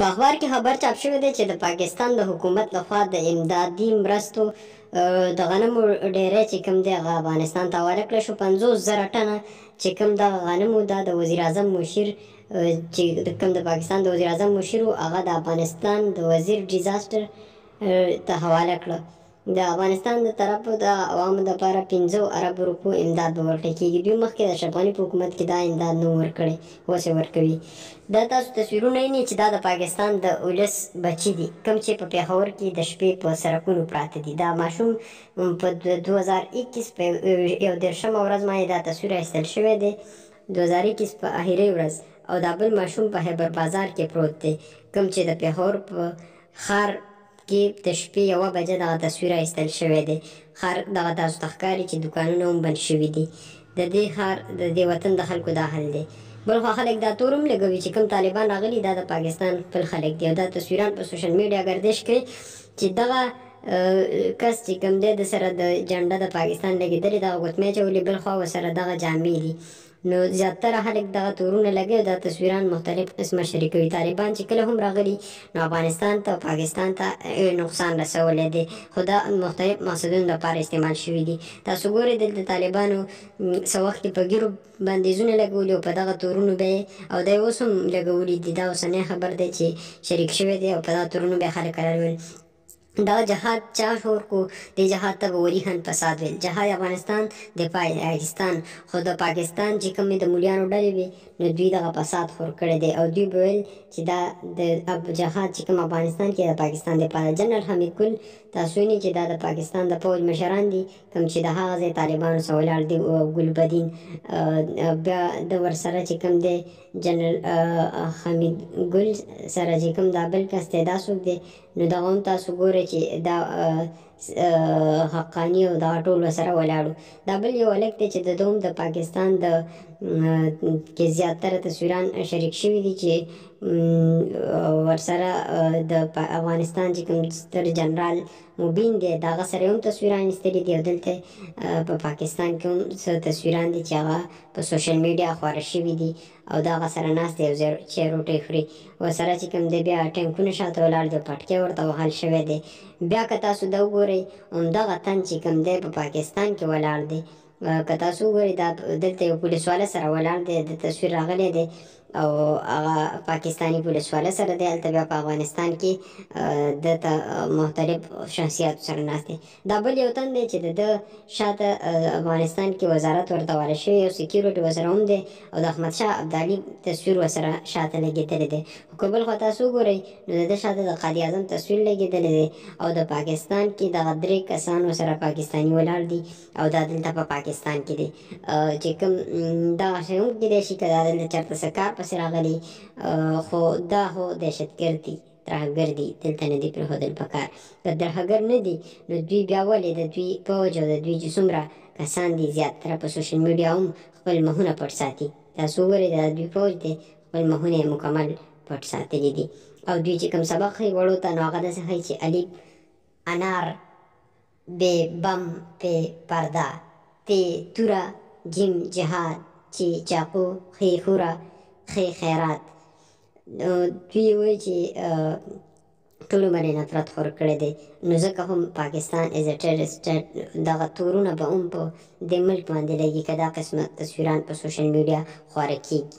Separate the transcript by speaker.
Speaker 1: په اخبار کې خبر چاپ شوی دی چې د پاکستان د حکومت لخوا د امدادي مرستو د غنمو ډیری چې کوم دی هغه افغانستان ته حواله کړی شو پنځوس زره ټنه چې کوم دغه غنمو دا د وزیراعظم مشیر چې کوم د پاکستان د وزیراعظم مشیر هغه د افغانستان د وزیر ډیزاسټر ته حواله کړه د افغانستان د طرفو د عوامو دپاره پنځو اربو روپو امداد به ورکړی کیږی دوی مخکی د اشرف غنی په حکومت کی دا امداد نه وو ورکړی اوس یی ورکوی دا تاسو تصویرونه وینی چی دا د پاکستان د ولس بچی دی کوم چی په پیښور کی د شپی په سرکونو پراته دی دا ماشوم په دوه زره اکیس په یو دیرشمه ورځ باندی دا تصویر اخیستل شوی دی دوه زره اکیس په اخیری ورځ او دا بل ماشوم په حیبر بازار کی پروت دی کوم چی د پیښور په ښار کې د شپې یوه بجه دغه تصویر اخیستل شوی دی. ښار دغه تاسو ته ښکاري چې دوکانونه هم بند شوي دي. د دې ښار د دې وطن د خلکو دا حال دی. بل خوا خلک دا تور هم لګوي چې کوم طالبان راغلي دا د پاکستان خپل خلک دي او دا تصویران په سوشل میډیا ګردش کوي چې دغه کس چې کوم دی د سره د جنډه د پاکستان لګیدلې دغه ګوتمۍ اچولې بل خوا ورسره دغه جامې دي نو زیاتره خلک دغه تورونه لګوي او دا تصویران مختلف قسمه شریکوي. طالبان چې کله هم راغلي نو افغانستان ته او پاکستان ته ئې نقصان رسولی دی خو دا مختلف مقصدونو لپاره استعمال شوي دي. تاسو ګورئ دلته طالبانو څه وخت کې په ږیرو بندیزونه لګولي او په دغه تورونو به ئې او دی اوس هم لګولي دي. دا اوسنی خبر دی چې شریک شوی دی او په دا تورونو به ئې خلک راروان دي. دا جهاد چا شور کو دی جهاد ته به ولی هند فساد ویل جهاد افغانستان دفاع اکستان خو د پاکستان چی کومی د مولیانو ډلی وی نو دوی دغه فساد خور کړی دی او دوی به ویل چی دا د اب جهاد چی کوم افغانستان کی د پاکستان دفاع ده جنرال حمید ګل تاسوینی چی دا د پاکستان د پوج مشران دی کوم چی د هغه ځای طالبانو سره ولاړ دی او ګل بدین بیا د ورسره چی کوم دی جنرال حمید ګل سره چی کوم دا بل کس دی دا سوک دی نو دغه هم تاسو ګورئ چې دا حقاني او دغه ټول وسره ولاړو دا بل یو الک دی چې د دوم د پاکستان د کې زیاتره تصویران شریک شوي دي چې ورسره د افغانستان چې کوم ستر جنرال مبین دی دغه سره هم تصویران ایستلي دي او دلته په پاکستان کې هم څه تصویران دي چې هغه په سوشل میډیا خواره شوي دي او د هغه سره ناست دی او زه چی روټی خوري وسره چی کوم دی بیا ټینکونه شاته ولاړ دی او پټکی ورته وهل شوی دی بیا که تاسو دا وګوري همدغه تن چی کوم دی په پاکستان کی ولاړ دی که تاسو وګوري دا دلته یو پولیس والا سره ولاړ دی د تصویر راغلی دی او هغه پاکستانی پولیس والا سره دی هلته بیا په افغانستان کی د محتلب شخصیات سره ناست دی دا بل یو تن دی چې د ده شاته افغانستان کې وزارت ورته واله شوی او سکیورټي ورسره هم دی او د احمدشاه ابدالي تصویر ورسره شاته لګېدلی دی خو که بل خوا تاسو وګورئ نو د ده شاته د قاضي اعظم تصویر لګېدلی دی او د پاکستان کې دغه درې کسان ورسره پاکستاني ولاړ دي او دا دلته په پاکستان کې دی چې کوم دغه شی هم کېدای شي که دا دلته چېرته څه کار پسې راغلی خو دا هو دهشتګرد دي ترهګر دي دلته نه دي پرېښودل پکار که ترهګر نه دي نو دوی بیا ولې د دوی پوج او د دوی چې څومره کسان دي زیات تر په سوشل میډیا هم خپل مهونه پټ ساتي تاسو وګورئ دا دوی پوج دی خپل مهونه مکمل پټ ساتلي دي او دوی چې کوم سبق ښي وړو ته نو هغه داسې ښي چې الف انار بې بم پۀ پرده پۀ توره جيم جهاد چې چاقو خې حوره خې خيرات نو دوی وائي چې ټولو باندې نفرت خور کړې دې نو ځکه هم پاکستان از ا ټيرر سټيټ دغه تورونه به هم پۀ دې ملک باندې لګي که دا قسمه تصويران پۀ سوشل ميډيا خواره کيږي.